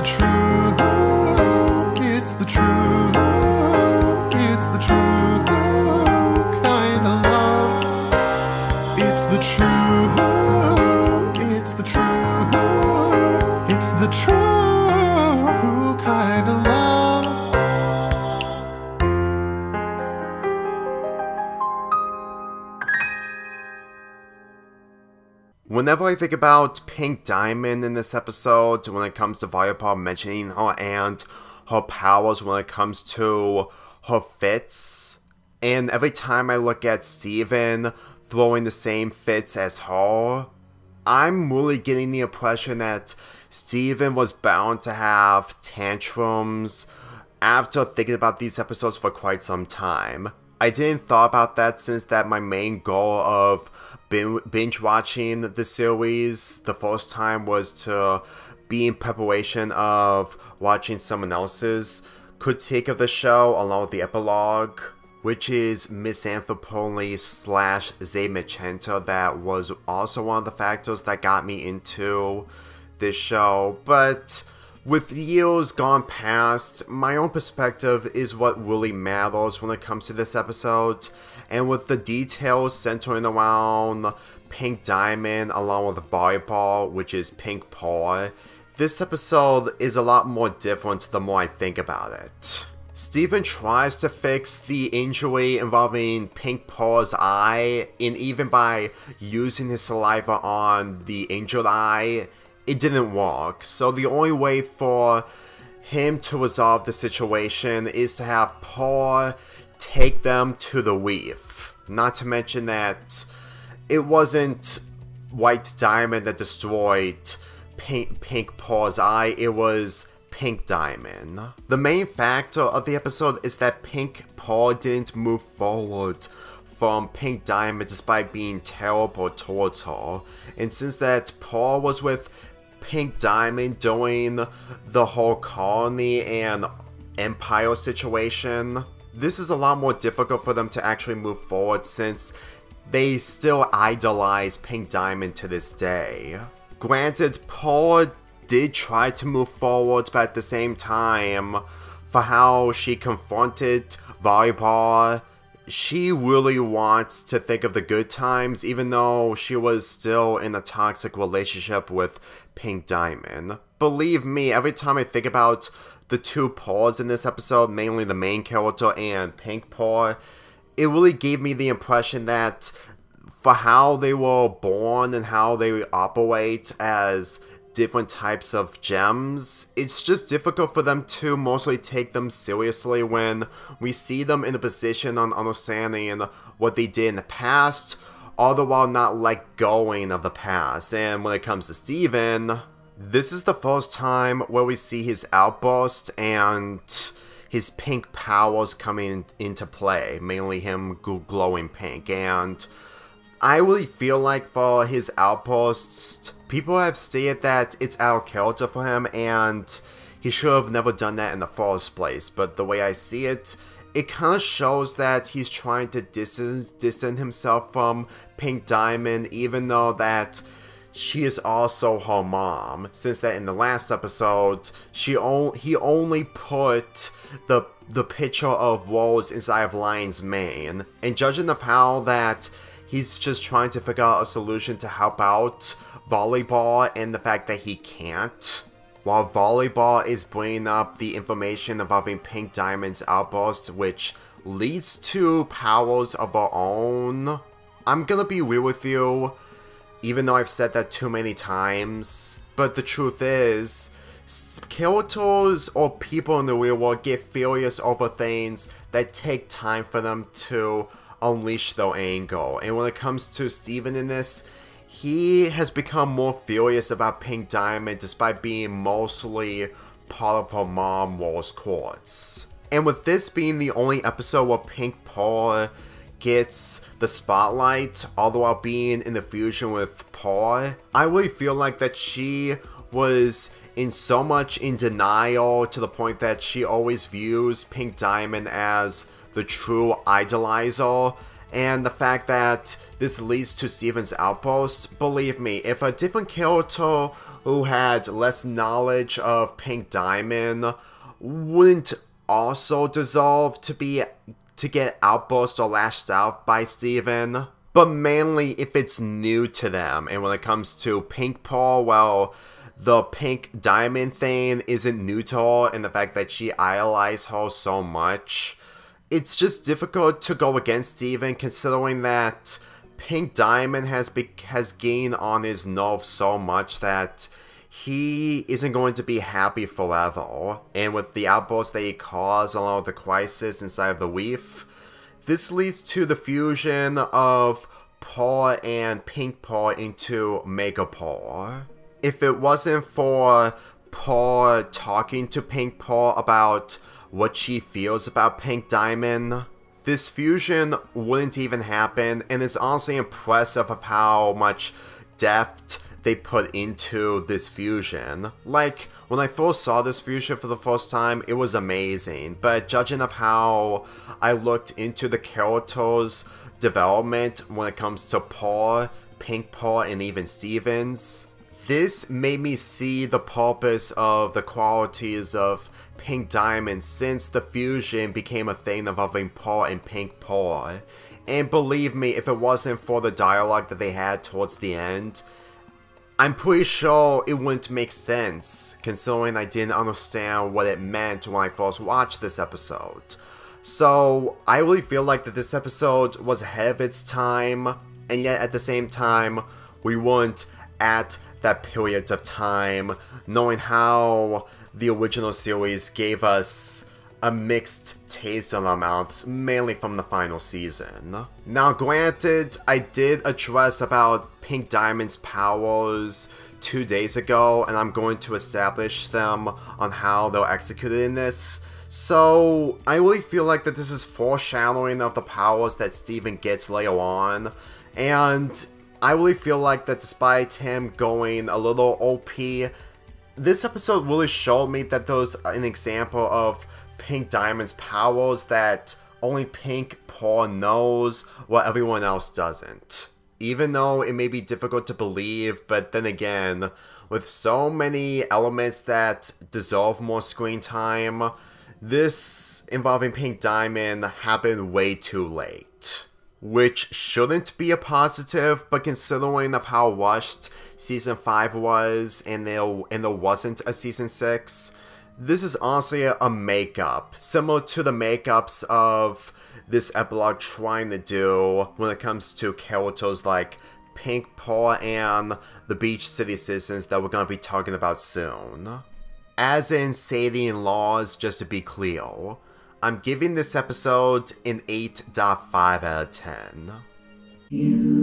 the true Whenever I think about Pink Diamond in this episode, when it comes to Volleyball mentioning her and her powers when it comes to her fits, and every time I look at Steven throwing the same fits as her, I'm really getting the impression that Steven was bound to have tantrums after thinking about these episodes for quite some time. I didn't thought about that since that my main goal of binge watching the series the first time was to be in preparation of watching someone else's critique of the show along with the epilogue, which is Misanthropy slash Zay Magenta. That was also one of the factors that got me into this show, but with years gone past, my own perspective is what really matters when it comes to this episode, and with the details centering around Pink Diamond along with the Volleyball, which is Pink Pearl, this episode is a lot more different the more I think about it. Steven tries to fix the injury involving Pink Pearl's eye, and even by using his saliva on the injured eye, it didn't work. So the only way for him to resolve the situation is to have Pearl take them to the Weave. Not to mention that it wasn't White Diamond that destroyed Pink, Pink Pearl's eye, it was Pink Diamond. The main factor of the episode is that Pink Pearl didn't move forward from Pink Diamond despite being terrible towards her. And since that Pearl was with Pink Diamond doing the whole colony and empire situation, this is a lot more difficult for them to actually move forward since they still idolize Pink Diamond to this day. Granted, Pearl did try to move forward, but at the same time, for how she confronted Volleyball, she really wants to think of the good times, even though she was still in a toxic relationship with Pink Diamond. Believe me, every time I think about the two Pearls in this episode, mainly the main character and Pink Pearl, it really gave me the impression that for how they were born and how they operate as different types of gems, it's just difficult for them to mostly take them seriously when we see them in a position on understanding what they did in the past, all the while not let going of the past. And when it comes to Steven, this is the first time where we see his outburst and his pink powers coming into play, mainly him glowing pink. And I really feel like for his outposts, people have stated that it's out of character for him and he should have never done that in the first place. But the way I see it, it kind of shows that he's trying to distance, distance himself from Pink Diamond, even though that she is also her mom. Since that in the last episode, she on he only put the the picture of Rose inside of Lion's mane. And judging of how that he's just trying to figure out a solution to help out Volleyball and the fact that he can't. While Volleyball is bringing up the information involving Pink Diamond's outburst, which leads to powers of our own. I'm gonna be real with you, even though I've said that too many times, but the truth is, characters or people in the real world get furious over things that take time for them to unleash their anger. And when it comes to Steven in this, he has become more furious about Pink Diamond despite being mostly part of her mom Rose Quartz. And with this being the only episode where Pink Pearl gets the spotlight, all the while being in the fusion with Pearl, I really feel like that she was in so much in denial to the point that she always views Pink Diamond as the true idolizer, and the fact that this leads to Steven's outpost, believe me, if a different character who had less knowledge of Pink Diamond wouldn't also deserve to be to get outburst or lashed out by Steven. But mainly if it's new to them. And when it comes to Pink Pearl, well, the Pink Diamond thing isn't new to her, and the fact that she idolized her so much. It's just difficult to go against Steven considering that Pink Diamond has has gained on his nerves so much that he isn't going to be happy forever. And with the outbursts that he caused along with the crisis inside of the Weave, this leads to the fusion of Pearl and Pink Pearl into Mega Pearl. If it wasn't for Pearl talking to Pink Pearl about what she feels about Pink Diamond, this fusion wouldn't even happen, and it's honestly impressive of how much depth they put into this fusion. Like, when I first saw this fusion for the first time, it was amazing, but judging of how I looked into the characters' development when it comes to Pearl, Pink Pearl, and even Stevens, this made me see the purpose of the qualities of Pink Diamond since the fusion became a thing involving Pearl and Pink Pearl. And believe me, if it wasn't for the dialogue that they had towards the end, I'm pretty sure it wouldn't make sense, considering I didn't understand what it meant when I first watched this episode. So, I really feel like that this episode was ahead of its time, and yet at the same time, we weren't at that period of time, knowing how the original series gave us a mixed taste in our mouths, mainly from the final season. Now granted, I did address about Pink Diamond's powers two days ago, and I'm going to establish them on how they're executed in this. So, I really feel like that this is foreshadowing of the powers that Steven gets later on, and I really feel like that despite him going a little OP, this episode really showed me that there's an example of Pink Diamond's powers that only Pink Pearl knows, while everyone else doesn't. Even though it may be difficult to believe, but then again, with so many elements that deserve more screen time, this involving Pink Diamond happened way too late. Which shouldn't be a positive, but considering of how rushed season 5 was and there, and there wasn't a season 6, this is honestly a makeup, similar to the makeups of this epilogue trying to do when it comes to characters like Pink Pearl and the Beach City Citizens that we're going to be talking about soon. As in Sadie and Lars, just to be clear, I'm giving this episode an 8.5 out of 10. You